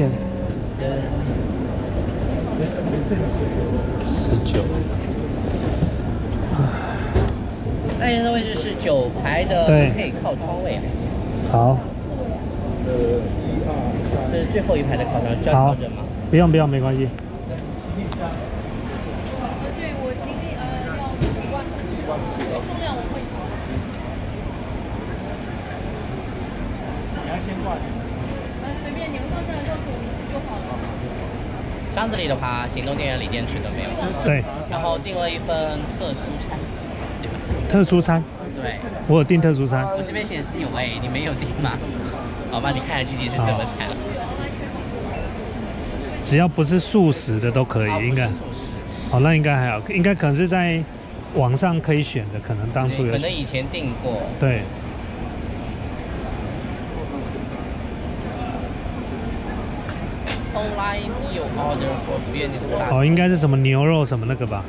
线，十九。那边的位置是九排的，对。可以靠窗位啊，好，是最后一排的靠窗，需要调整吗？不用不用，没关系。对我行李呃要五万，重量我会。呃，随便你们上车的时候数名字就好了。箱子里的话，行动电源、锂电池都没有。对，然后订了一份特殊餐，对吧？特殊餐，对，我有订特殊餐。我这边显示有哎，你没有订吗？好吧，你看下具体是什么餐。只要不是素食的都可以，应该。素食哦，那应该还好，应该可能是在网上可以选的，可能当初有。可能以前订过。对，哦，应该是什么牛肉什么那个吧，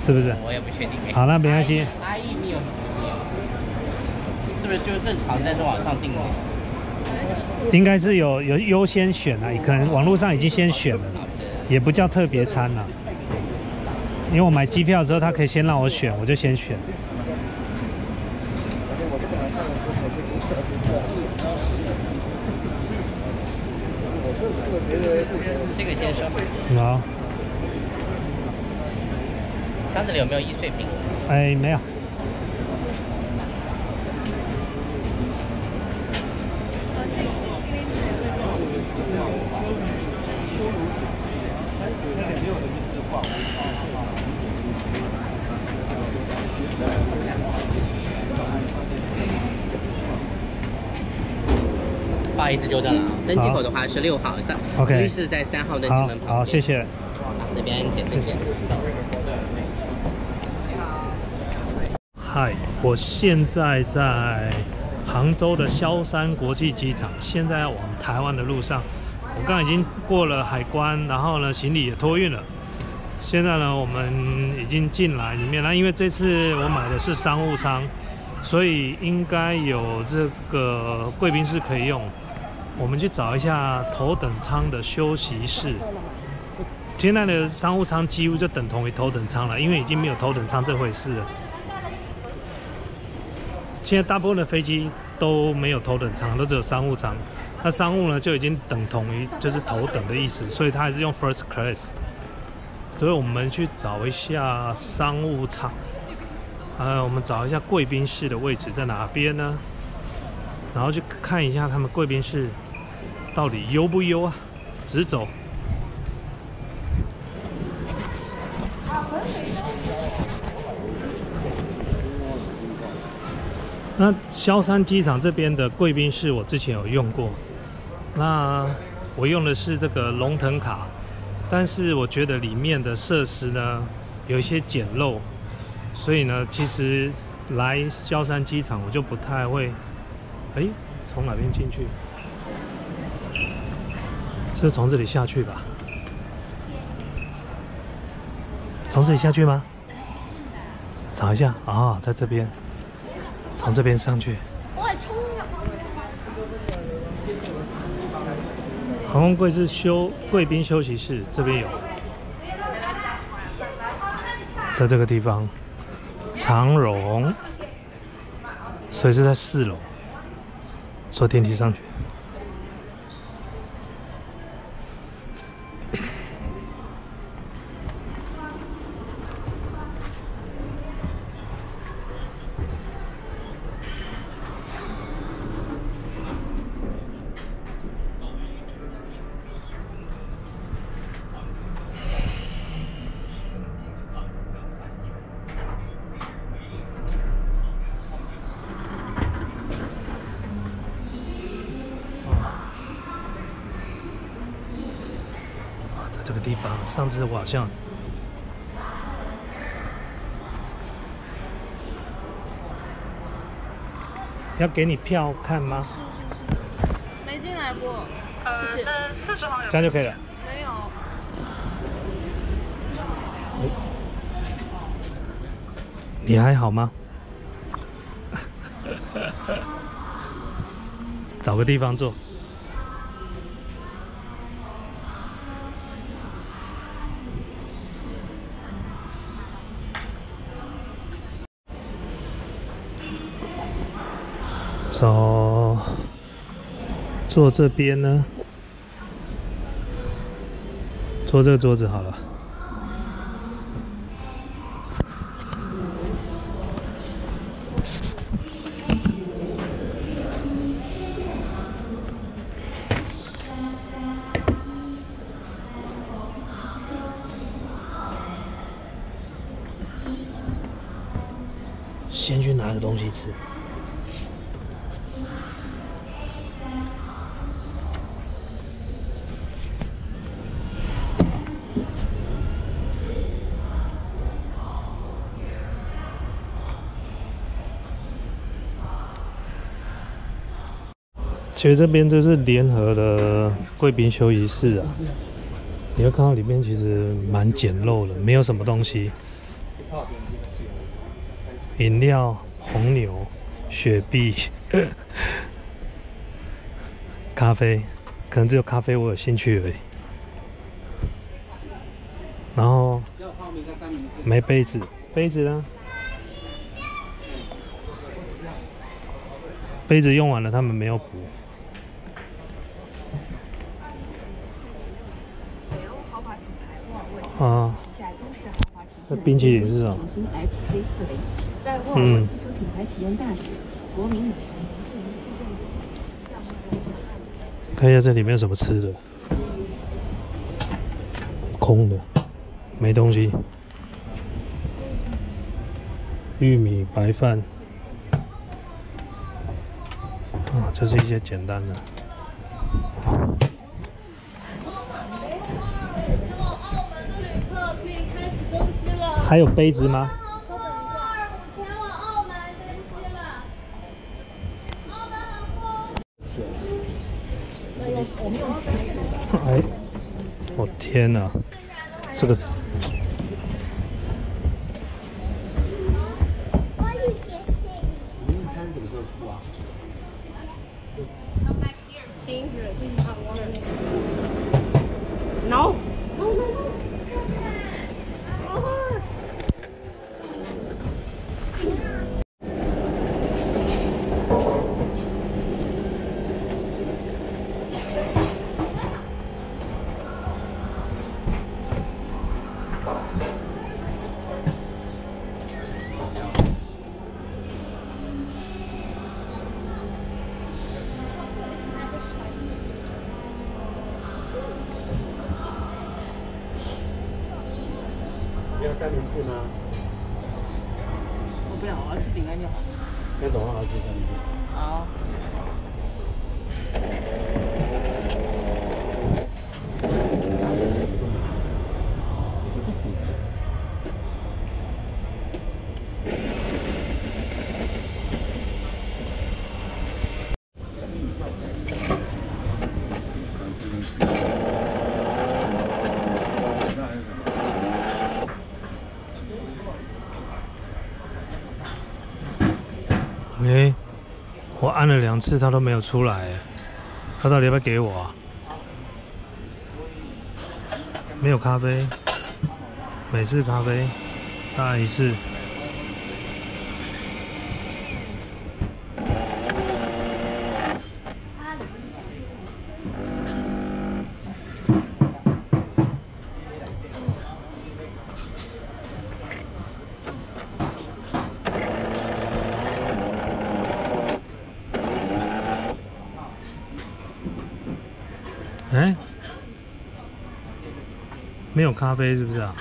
是不是？我也不确定。好那没关系 E？是不是就是正常在这网上订的？应该是有有优先选啊，可能网络上已经先选了，也不叫特别餐了、因为我买机票的时候，他可以先让我选，我就先选。这个先收。好，箱子里有没有易碎品？哎，没有。不好意思，久等了啊。登机口的话是六号，三 OK 律师在三号登机好门旁边。好，谢。谢。那边安检再见。嗨，我现在在杭州的萧山国际机场，现在要往台湾的路上。我刚刚已经过了海关，然后呢，行李也托运了。现在呢，我们已经进来里面了。因为这次我买的是商务舱，所以应该有这个贵宾室可以用。我们去找一下头等舱的休息室。现在的商务舱几乎就等同于头等舱了，因为已经没有头等舱这回事了。现在大部分的飞机都没有头等舱，都只有商务舱。那商务呢就已经等同于就是头等的意思，所以它还是用 first class。所以我们去找一下商务舱，呃，我们找一下贵宾室的位置在哪边呢？然后去看一下他们贵宾室到底优不优啊？直走。那萧山机场这边的贵宾室我之前有用过，那我用的是这个龙腾卡，但是我觉得里面的设施呢有一些简陋，所以呢，其实来萧山机场我就不太会，哎，从哪边进去？是从这里下去吧？从这里下去吗？找一下啊、在这边。从这边上去。航空柜是休贵宾休息室，这边有，在这个地方，长荣，所以是在四楼，坐电梯上去。个地方，上次我好像要给你票看吗？没进来过，谢谢。这样就可以了。没有。你还好吗？找个地方坐。So，坐这边呢，坐这个桌子好了。先去拿个东西吃。其实这边就是联合的贵宾休息室啊，你会看到里面其实蛮简陋的，没有什么东西。饮料、红牛、雪碧、咖啡，可能只有咖啡我有兴趣而已。然后没杯子，杯子呢？杯子用完了，他们没有补。啊，这冰淇淋是什么？新 XC 四零，在沃尔沃汽车品牌体验大使、国民女神。林志玲助阵看一下这里面有什么吃的，空的，没东西。玉米白饭，啊，这是一些简单的。还有杯子吗？前往澳门登机了。哎，我天哪，这个三明治吗？我不要，我要吃饼干就好。那懂了，吃三明治。哎，我按了两次，它都没有出来，它到底要不要给我啊？没有咖啡，美式咖啡，再按一次。哎，没有咖啡是不是啊？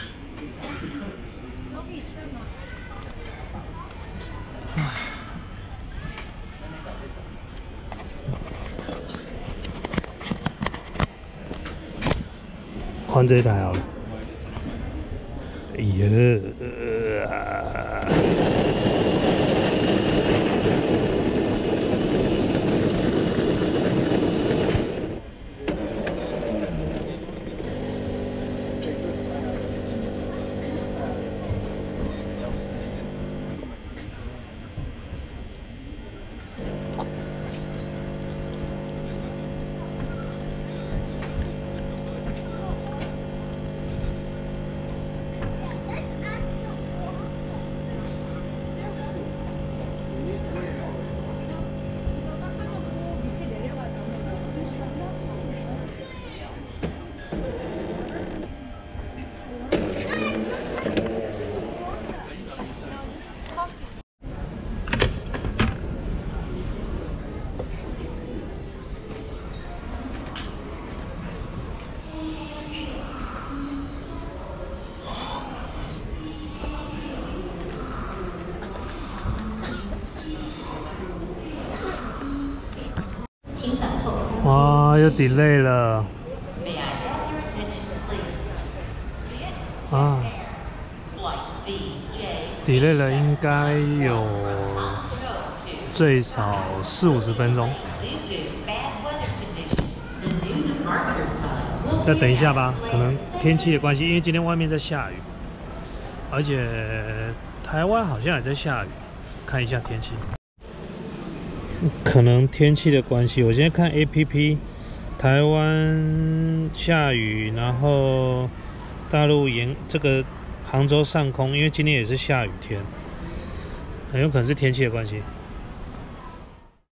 换这台好了。哎呀！这 delay 了。啊，delay 了应该有最少四五十分钟。再等一下吧，可能天气的关系，因为今天外面在下雨，而且台湾好像也在下雨。看一下天气，可能天气的关系，我现在看 A P P，台湾下雨，然后大陆沿这个杭州上空，因为今天也是下雨天，很有可能是天气的关系。